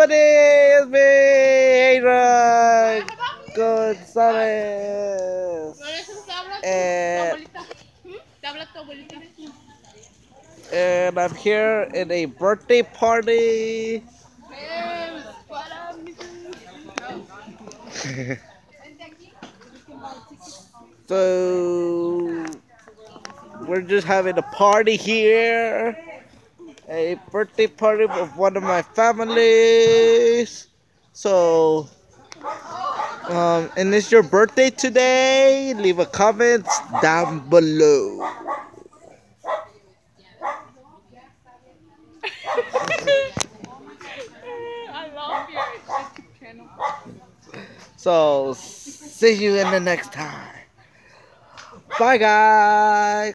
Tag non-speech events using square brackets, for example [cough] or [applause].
everybody! It's me, Aaron Gonzalez. And, and I'm here in a birthday party. [laughs] so, we're just having a party here a birthday party of one of my families. So, um, and it's your birthday today? Leave a comment down below. I love your YouTube channel. So, see you in the next time. Bye, guys.